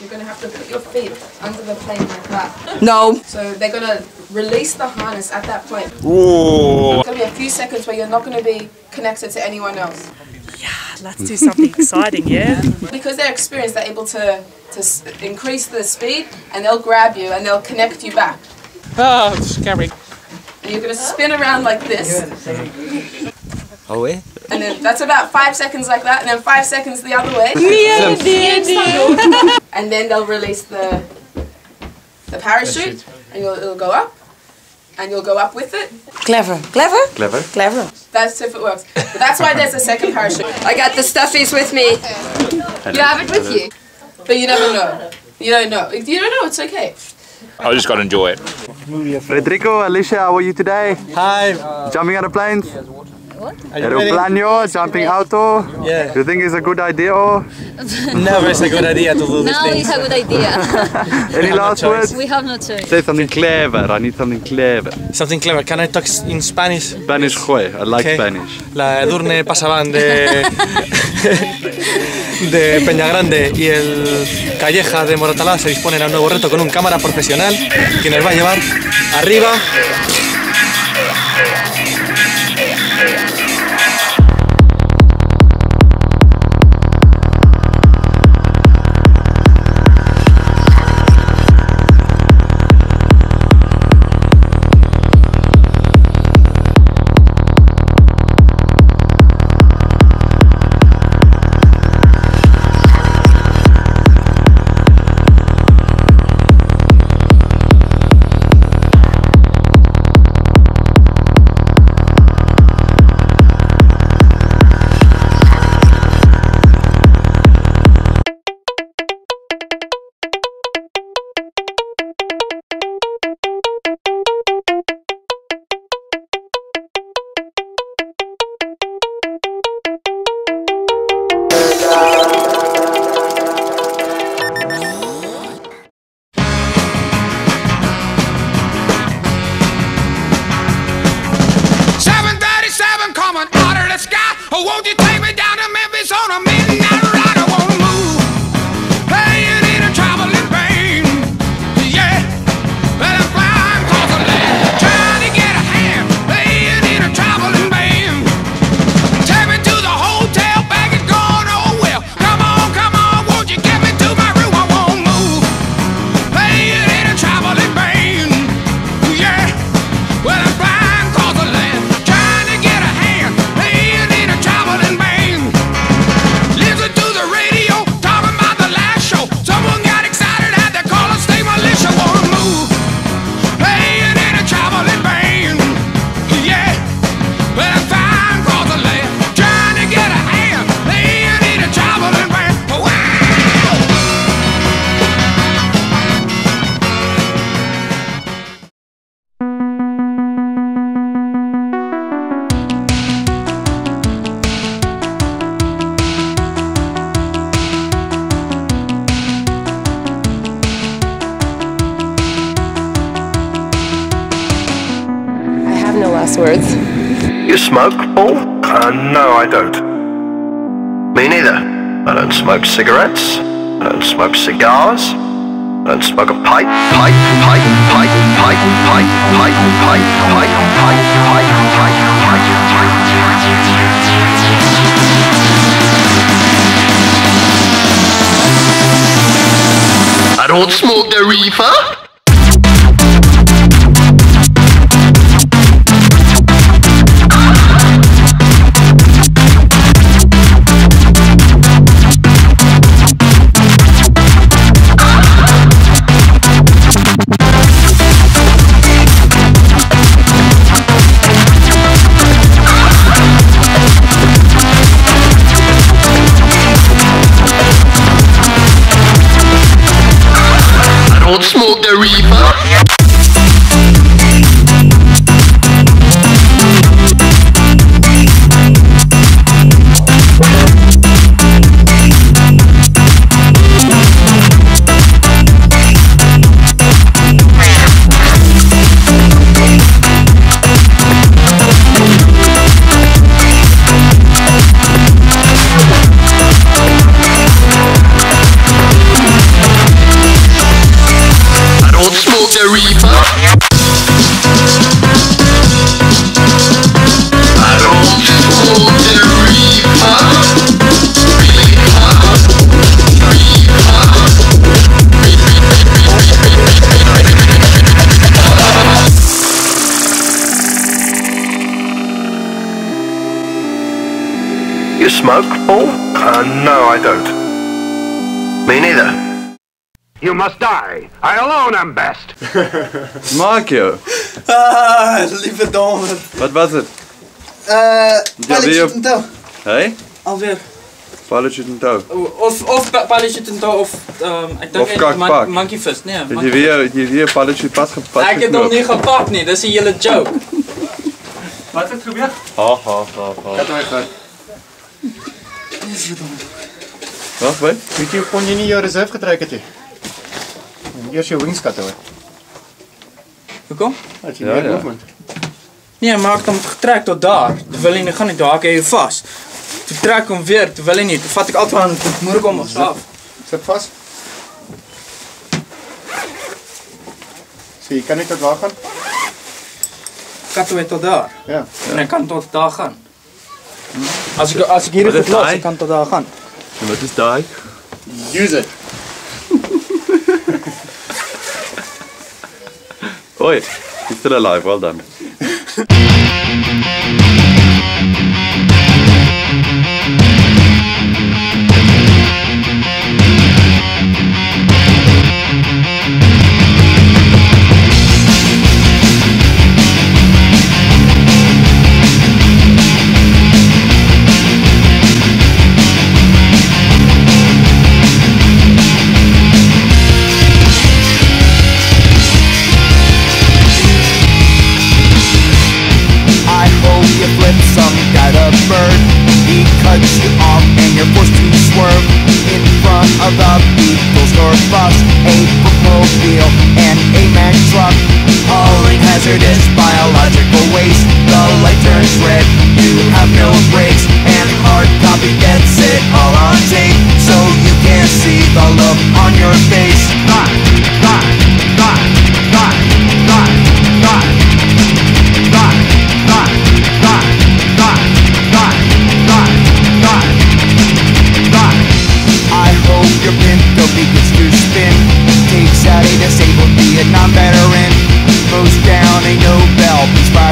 You're gonna have to put your feet under the plane like that. No. So they're gonna release the harness at that point. Ooh. It's gonna be a few seconds where you're not gonna be connected to anyone else. Yeah, let's do something exciting, yeah? Because they're experienced, they're able to, to s- increase the speed and they'll grab you and they'll connect you back. Ah, scary. And you're gonna spin around like this. Oh, yeah? And then that's about five seconds like that, and then five seconds the other way. and then they'll release the the parachute, and you'll, it'll go up, and you'll go up with it. Clever. Clever? Clever. Clever. That's if it works. But that's why there's a second parachute. I got the stuffies with me. You have it with you, but you never know. You don't know. If you don't know, it's okay. I just got to enjoy it. Rodrigo, Alicia, how are you today? Hi. Jumping out of planes? Ready? Aeroplano, jumping auto. Yeah. You think it's a good idea? Or Never is a good idea to do these Now it's a good idea. any last choice. words? we have no choice. Say something clever. I need something clever. Something clever. Can I talk in Spanish? Spanish, joy. I like Okay. Spanish. La Edurne Pasaban de, de Peñagrande y el Calleja de Moratalá se disponen a un nuevo reto con un cámara profesional que nos va a llevar arriba. Words. You smoke, Paul? Uh, no, I don't. Me neither. I don't smoke cigarettes. I don't smoke cigars. I don't smoke a pipe, pipe, pipe, pipe, pipe, pipe, pipe, pipe, pipe, pipe, pipe, pipe, pipe, pipe. I don't smoke the reefer. Don't smoke the reefer. smoke, Paul? Uh, no, I don't. Me neither. You must die. I alone am best. Markio. Ah, lieve Donald. Wat was het? Eh, palletje tentou. Hé? Alweer. Palletje tentou. Of, of palletje tentou of, um, of kak, mon monkey fist. Nee, monkey fist. Je weer, weer palletje pas gepakt. Ik heb hem niet gepakt, nee. Dat is een hele joke. Wat is het gebeurd? Ha, ha, ha, ha. Ik gaan. Wacht, wat? Weet jy, kon jy nie jou reserve getrek het nie? Eers jou wings kat hoor. Hoekom? Dat jy Ja, meer ja. movement. Nee, maar ek het hom getrek tot daar. Toe wil hy nie gaan nie, toe haak hy vas. Toe trek ek hom weer, toe wil hy nie. Toe vat ek altyd aan, toe moer ek hom af. Sit vas. So jy kan nie tot waar gaan? Kat toe tot daar. Ja. En ek kan tot daar gaan. As ek as ek hierdie goed los, daai? ek kan tot daar gaan. En wat is daai? Use it. Oi, he's still alive, well done. some kind of bird. He cuts you off and you're forced to swerve in front of the Beatles or bus, a bookmobile, and a Mack truck. Hauling hazardous biological waste. The light turns red. You have no brakes, and hard copy gets it all on tape, so you can't see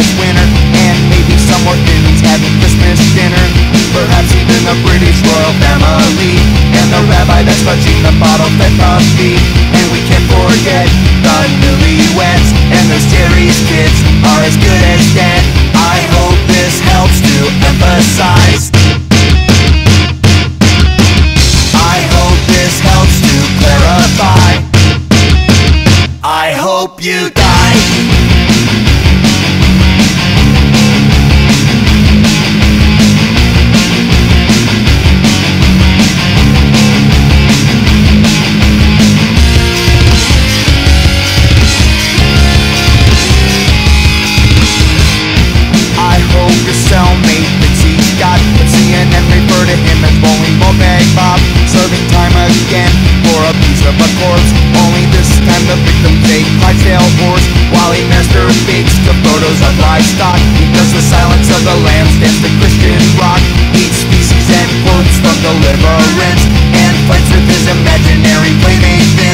Prize winner. And maybe some orphans having Christmas dinner. Perhaps even the British royal family. And the rabbi that's fudging the bottle fed puppy. And we can't forget the newlyweds. And those Terry's kids are as good as dead. I hope this helps to emphasize. Photos of livestock He does the silence of the lambs, dance the Christian rock. Eats species and quotes from deliverance And fights with his imaginary playmate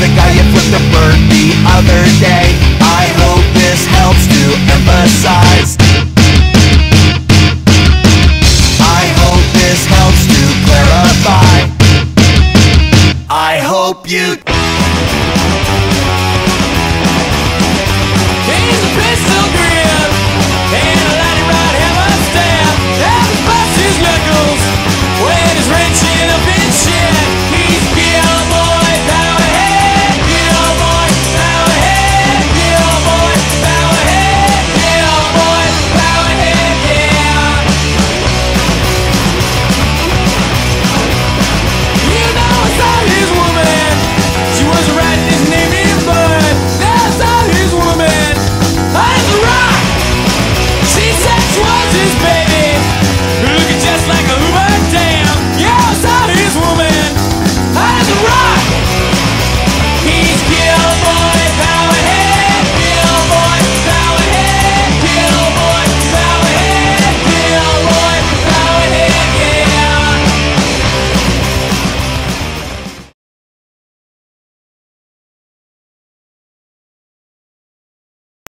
the guy you flipped a bird the other day.